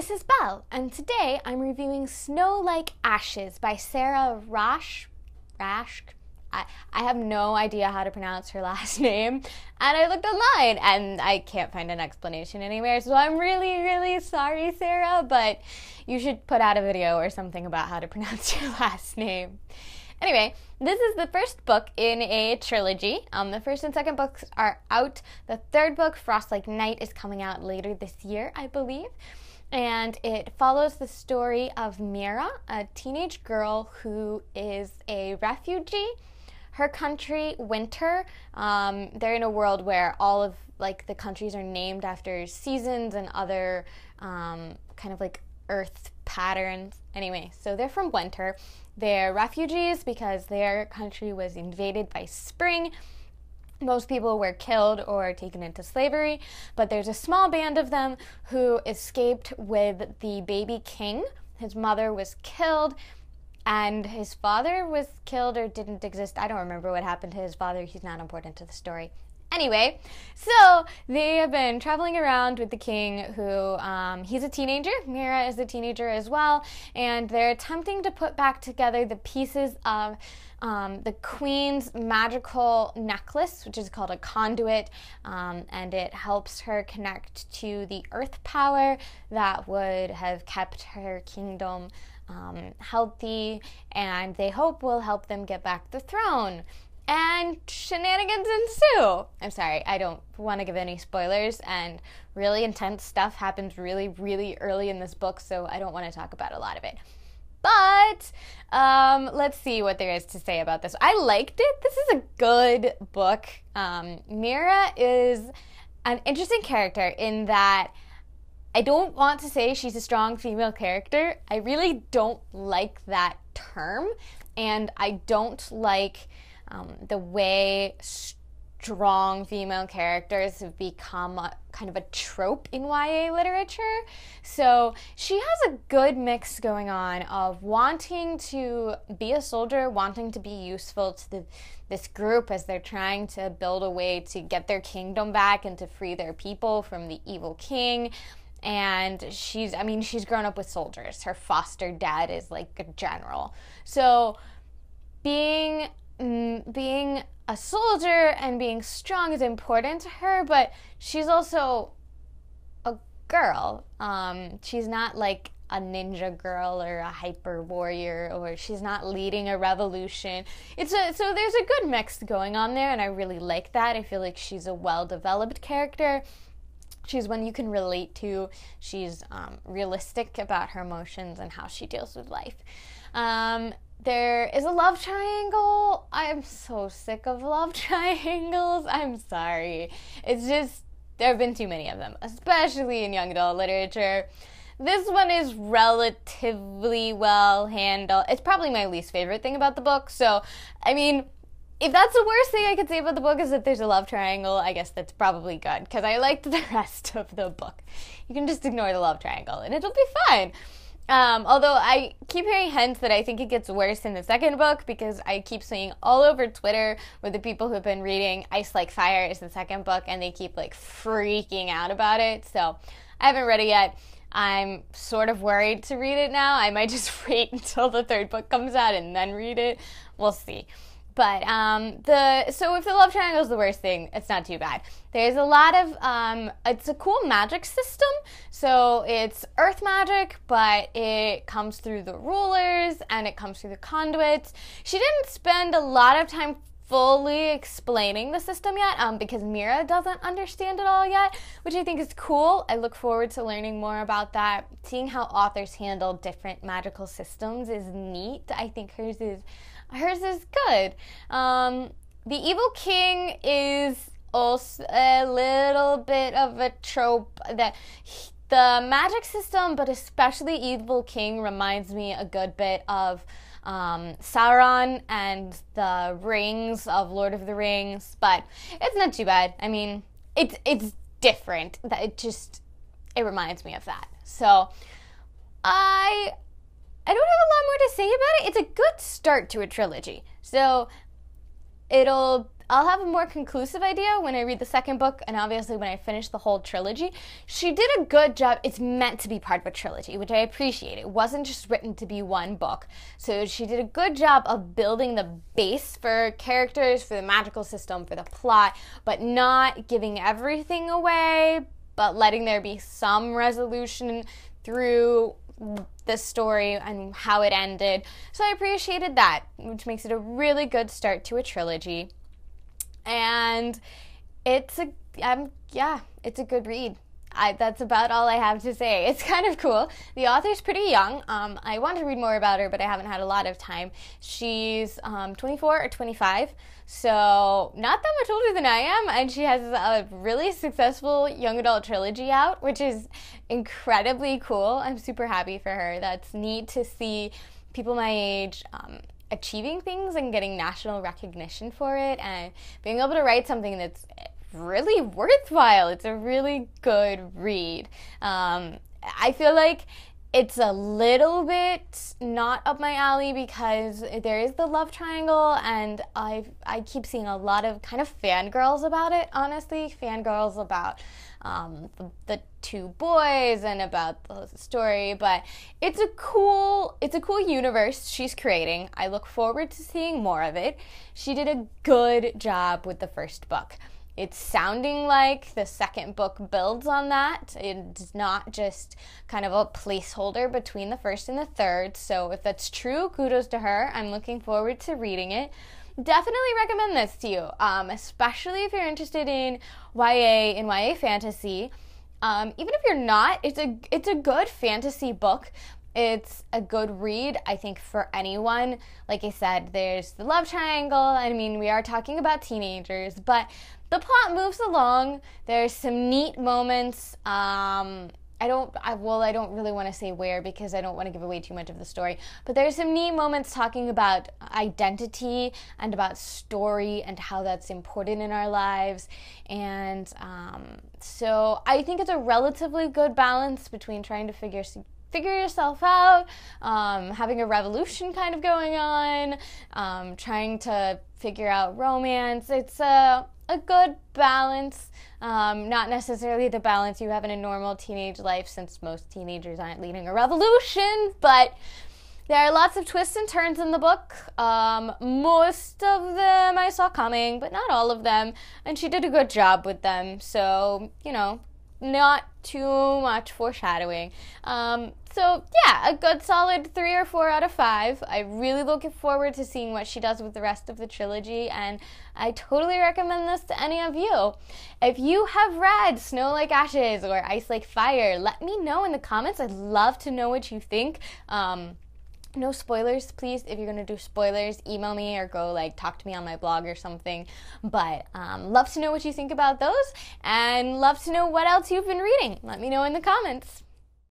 this is Belle, and today I'm reviewing Snow Like Ashes by Sara Raasch. Rash? I, I have no idea how to pronounce her last name, and I looked online and I can't find an explanation anywhere, so I'm really, really sorry, Sarah, but you should put out a video or something about how to pronounce your last name. Anyway, this is the first book in a trilogy. Um, the first and second books are out. The third book, Frost Like Night, is coming out later this year, I believe. And it follows the story of Meira, a teenage girl who is a refugee. Her country, Winter, um, they're in a world where all of like the countries are named after seasons and other um, kind of like earth patterns. Anyway, so they're from Winter. They're refugees because their country was invaded by spring. Most people were killed or taken into slavery, but there's a small band of them who escaped with the baby king. His mother was killed, and his father was killed or didn't exist. I don't remember what happened to his father. He's not important to the story. Anyway, so they have been traveling around with the king, who um, he's a teenager. Meira is a teenager as well, and they're attempting to put back together the pieces of um, the queen's magical necklace, which is called a conduit, um, and it helps her connect to the earth power that would have kept her kingdom um, healthy, and they hope will help them get back the throne and shenanigans ensue. I'm sorry, I don't want to give any spoilers, and really intense stuff happens really, really early in this book, so I don't want to talk about a lot of it. But um, let's see what there is to say about this. I liked it. This is a good book. Um, Meira is an interesting character in that I don't want to say she's a strong female character. I really don't like that term, and I don't like um, the way strong female characters have become a, kind of a trope in YA literature. So she has a good mix going on of wanting to be a soldier, wanting to be useful to the, this group as they're trying to build a way to get their kingdom back and to free their people from the evil king. And she's i mean she's grown up with soldiers. Her foster dad is like a general. So being being a soldier and being strong is important to her, but she's also a girl. Um, she's not like a ninja girl or a hyper warrior or she's not leading a revolution. It's a so there's a good mix going on there and I really like that. I feel like she's a well-developed character. She's one you can relate to. She's um, realistic about her emotions and how she deals with life. Um, there is a love triangle. I'm so sick of love triangles. I'm sorry. It's just, there have been too many of them, especially in young adult literature. This one is relatively well handled. It's probably my least favorite thing about the book. So, I mean, if that's the worst thing I could say about the book is that there's a love triangle, I guess that's probably good because I liked the rest of the book. You can just ignore the love triangle and it'll be fine. Um, although I keep hearing hints that I think it gets worse in the second book because I keep seeing all over Twitter with the people who've been reading Ice Like Fire is the second book and they keep like freaking out about it. So I haven't read it yet. I'm sort of worried to read it now. I might just wait until the third book comes out and then read it. We'll see. But um, the so if the love triangle is the worst thing, it's not too bad. There's a lot of um, it's a cool magic system. So it's earth magic, but it comes through the rulers and it comes through the conduits. She didn't spend a lot of time fully explaining the system yet um, because Meira doesn't understand it all yet, which I think is cool. I look forward to learning more about that. Seeing how authors handle different magical systems is neat. I think hers is hers is good. Um, the Evil King is also a little bit of a trope that. He, the magic system, but especially Evil King, reminds me a good bit of um, Sauron and the rings of Lord of the Rings, but it's not too bad. I mean, it's it's different. That it just it reminds me of that. So I I don't have a lot more to say about it. It's a good start to a trilogy. So it'll I'll have a more conclusive idea when I read the second book and obviously when I finish the whole trilogy. She did a good job. It's meant to be part of a trilogy, which I appreciate. It wasn't just written to be one book. So she did a good job of building the base for characters, for the magical system, for the plot, but not giving everything away, but letting there be some resolution through the story and how it ended. So I appreciated that, which makes it a really good start to a trilogy. And it's a um, yeah, it's a good read. I, that's about all I have to say. It's kind of cool. The author's pretty young. Um, I want to read more about her, but I haven't had a lot of time. She's um, 24 or 25, so not that much older than I am, and she has a really successful young adult trilogy out, which is incredibly cool. I'm super happy for her. That's neat to see people my age. Um, achieving things and getting national recognition for it and being able to write something that's really worthwhile. It's a really good read. Um, I feel like it's a little bit not up my alley because there is the love triangle, and I I keep seeing a lot of kind of fangirls about it. Honestly, fangirls about um, the, the two boys and about the story. But it's a cool it's a cool universe she's creating. I look forward to seeing more of it. She did a good job with the first book it's sounding like the second book builds on that. It's not just kind of a placeholder between the first and the third. So, if that's true, kudos to her. I'm looking forward to reading it. Definitely recommend this to you, um, especially if you're interested in YA and YA fantasy. Um, even if you're not, it's a it's a good fantasy book. It's a good read, I think, for anyone. Like I said, there's the love triangle. I mean, we are talking about teenagers, but the plot moves along. There's some neat moments. Um, I don't, I, well, I don't really want to say where because I don't want to give away too much of the story. But there's some neat moments talking about identity and about story and how that's important in our lives. And um, so I think it's a relatively good balance between trying to figure figure yourself out, um, having a revolution kind of going on, um, trying to figure out romance. It's a a good balance. Um, not necessarily the balance you have in a normal teenage life, since most teenagers aren't leading a revolution, but there are lots of twists and turns in the book. Um, most of them I saw coming, but not all of them, and she did a good job with them. So, you know, not too much foreshadowing. Um, so yeah, a good solid three or four out of five. I really looking forward to seeing what she does with the rest of the trilogy, and I totally recommend this to any of you. If you have read Snow Like Ashes or Ice Like Fire, let me know in the comments. I'd love to know what you think. Um, no spoilers please if you're gonna do spoilers email me or go like talk to me on my blog or something. But um, love to know what you think about those and love to know what else you've been reading. Let me know in the comments